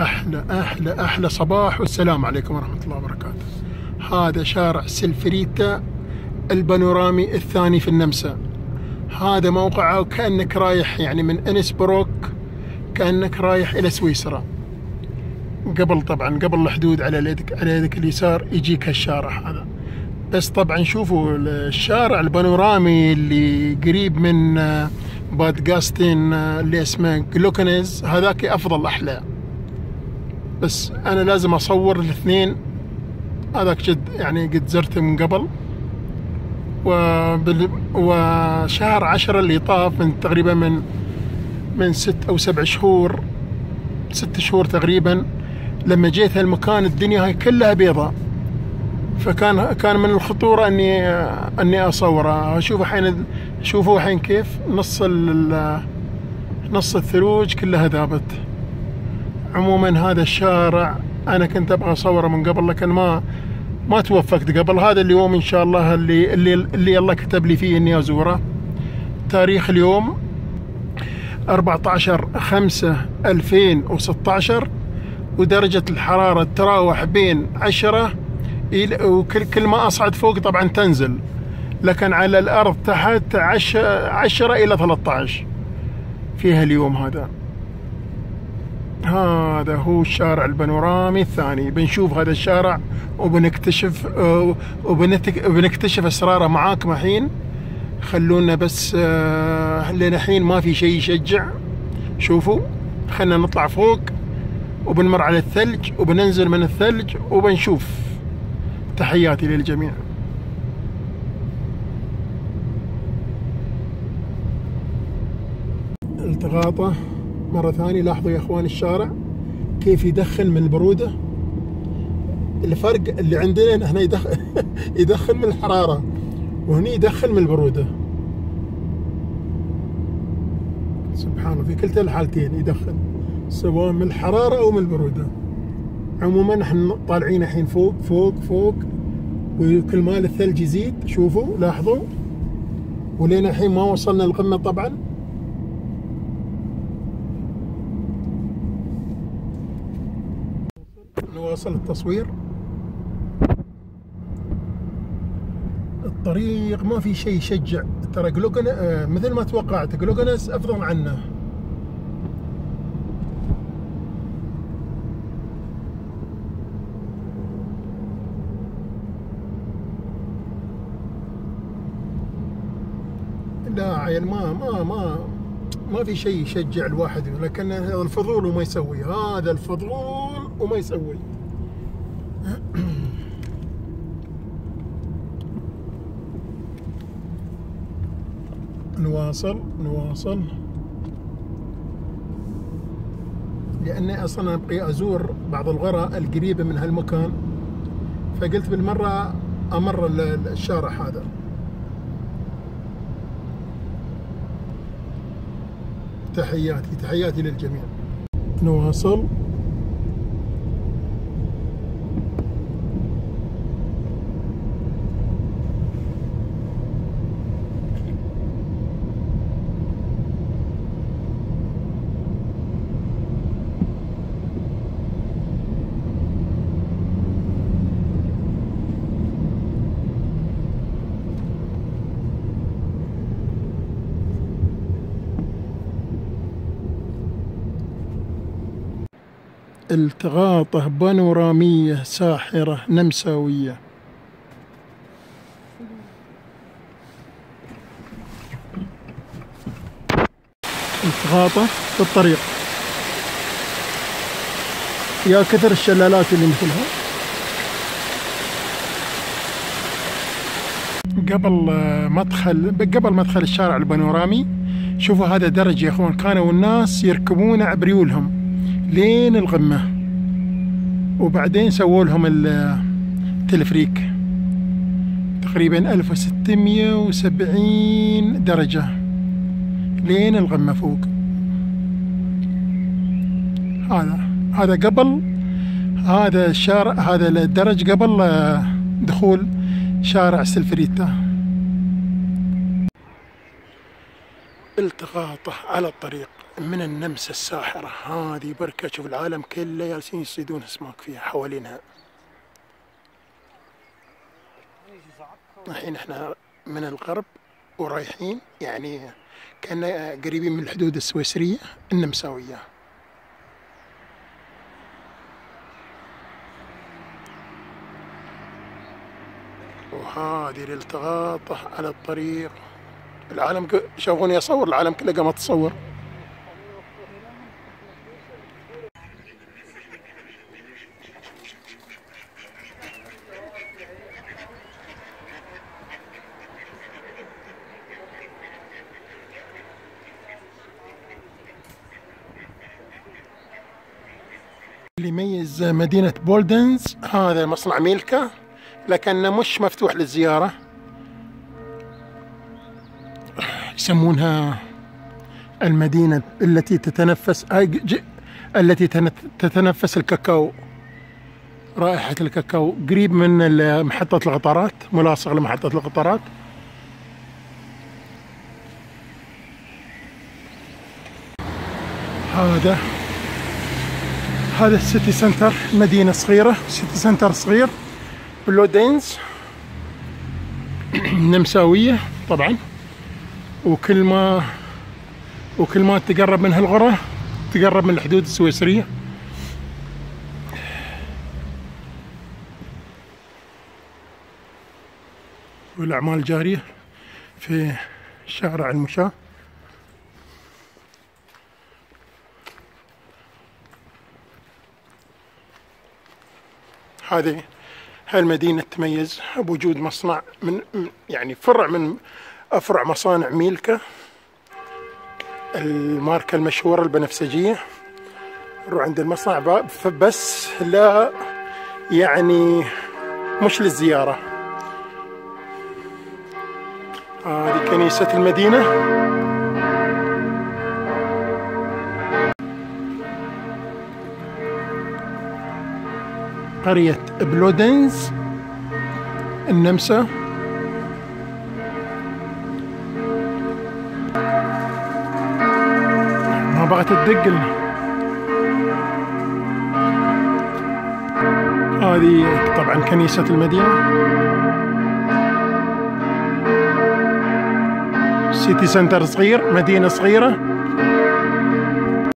أحلى أحلى أحلى صباح. والسلام عليكم ورحمة الله وبركاته. هذا شارع سلفريتا البانورامي الثاني في النمسا. هذا موقعه كأنك رايح يعني من إنسبروك كأنك رايح إلى سويسرا. قبل طبعا قبل الحدود على يدك على يدك اليسار يجيك هالشارع هذا. بس طبعا شوفوا الشارع البانورامي اللي قريب من باد جاستين اللي اسمه جلوكنز هذاك أفضل أحلى. بس أنا لازم أصور الاثنين. هذاك جد يعني قد زرته من قبل. وبال... وشهر عشرة اللي طاف من تقريبا من من ست أو سبع شهور ست شهور تقريبا لما جيت هالمكان الدنيا هاي كلها بيضاء فكان كان من الخطورة إني إني أصوره. شوفوا الحين شوفوا الحين كيف نص ال نص الثلوج كلها ذابت. عموما هذا الشارع أنا كنت أبغى أصوره من قبل لكن ما ما توفقت قبل. هذا اليوم إن شاء الله اللي اللي اللي الله كتب لي فيه إني أزوره. تاريخ اليوم 14 5 2016 ودرجة الحرارة تراوح بين 10 إلى وكل كل ما أصعد فوق طبعا تنزل لكن على الأرض تحت 10 10 إلى 13 فيها اليوم هذا. هذا هو الشارع البانورامي الثاني. بنشوف هذا الشارع وبنكتشف آه، وبنكتشف أسراره معاكم الحين خلونا بس آه، لنا الحين ما في شيء يشجع. شوفوا خلنا نطلع فوق وبنمر على الثلج وبننزل من الثلج وبنشوف. تحياتي للجميع. التقاطه مرة ثانية لاحظوا يا إخوان الشارع كيف يدخل من البرودة الفرق اللي عندنا هنا يدخل يدخل من الحرارة وهني يدخل من البرودة. سبحان الله في كلتا الحالتين يدخل سواء من الحرارة أو من البرودة. عموما إحنا طالعين الحين فوق فوق فوق وكل ما الثلج يزيد. شوفوا لاحظوا. ولين الحين ما وصلنا القمة طبعا. نواصل التصوير. الطريق ما في شيء يشجع. ترى جلوجن آه، مثل ما توقعت جلوجنس أفضل عنه. لا عيل ما ما ما ما في شيء يشجع الواحد لكن هذا الفضول وما يسوي هذا الفضول وما يسوي نواصل نواصل. لأني أصلا أبغي أزور بعض الغرى القريبة من هالمكان. فقلت بالمرة أمر الشارع هذا. تحياتي تحياتي للجميع. نواصل. التغاطة بانورامية ساحرة نمساوية. التغاطة في الطريق يا كثر الشلالات اللي مثلها. قبل مدخل قبل مدخل الشارع البانورامي شوفوا هذا درج يا إخوان كانوا الناس يركبونه عبريولهم. لين القمة وبعدين سووا لهم التلفريك. تقريبا 1670 درجة. لين القمة فوق. هذا هذا قبل هذا الشارع هذا الدرج قبل دخول شارع سلفريتا. التقاطه على الطريق. من النمسا الساحرة. هذه بركة شوف العالم كله جالسين يصيدون اسماك فيها حوالينها. الحين إحنا من الغرب ورايحين يعني كنا قريبين من الحدود السويسرية النمساوية. وهذه الالتغاطة على الطريق. العالم شافوني أصور العالم كله قامت تصور. اللي يميز مدينة بولدنز. هذا مصنع ميلكا لكنه مش مفتوح للزيارة. يسمونها المدينة التي تتنفس التي تتنفس الكاكاو. رائحة الكاكاو قريب من محطة القطارات ملاصق لمحطة القطارات. هذا هذا ال city center مدينة صغيرة city center صغير. بلودينز نمساوية طبعا. وكل ما وكل ما تقرب من هالغرة تقرب من الحدود السويسرية. والأعمال جارية في شارع المشاة. هذه هالمدينة تميز؟ بوجود مصنع من يعني فرع من أفرع مصانع ميلكا الماركة المشهورة البنفسجية. نروح عند المصنع بس لا يعني مش للزيارة. هذه كنيسة المدينة. قرية بلودنز. النمسا. ما بغت تدق هذه طبعا كنيسة المدينة. سيتي سنتر صغير مدينة صغيرة.